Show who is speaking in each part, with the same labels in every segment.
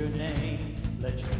Speaker 1: your name, let your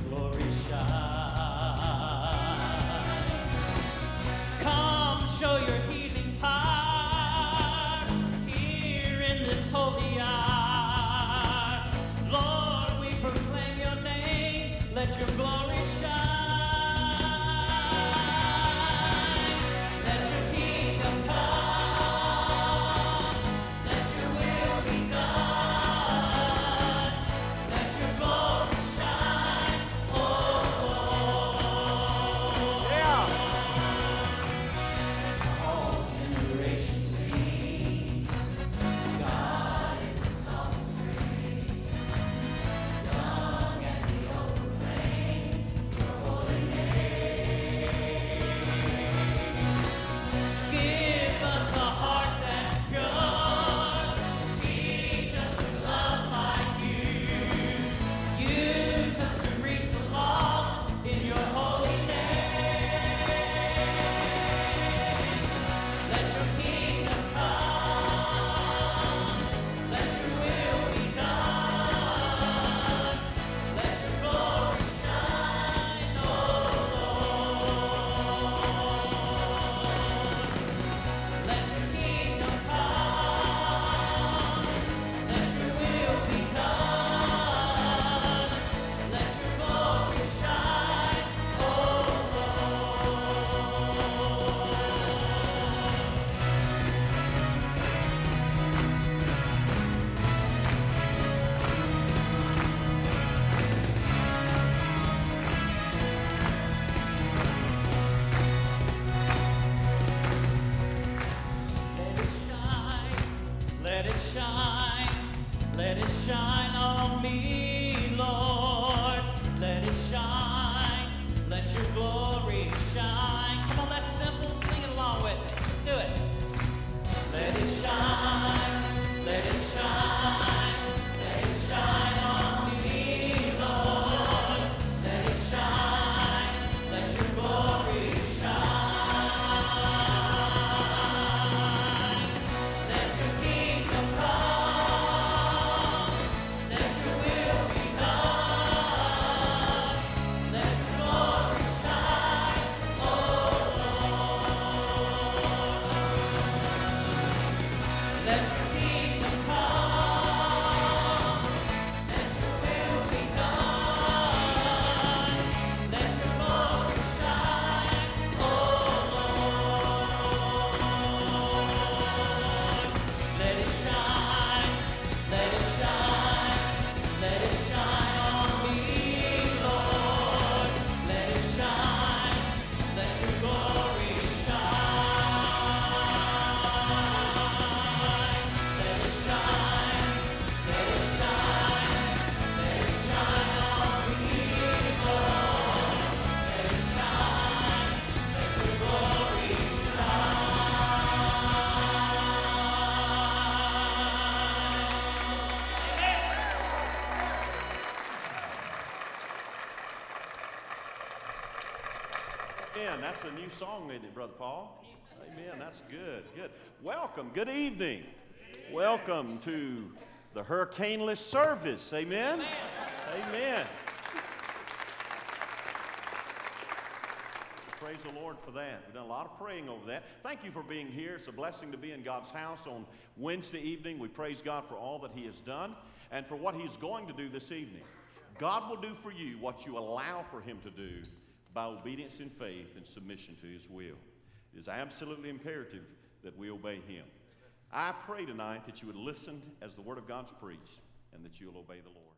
Speaker 2: Amen. That's a new song, isn't it, Brother Paul? Amen. That's good. Good. Welcome. Good evening. Welcome to the hurricaneless service. Amen. Amen. Praise the Lord for that. We've done a lot of praying over that. Thank you for being here. It's a blessing to be in God's house on Wednesday evening. We praise God for all that He has done and for what He's going to do this evening. God will do for you what you allow for Him to do by obedience and faith and submission to His will. It is absolutely imperative that we obey Him. I pray tonight that you would listen as the Word of God's preached and that you'll obey the Lord.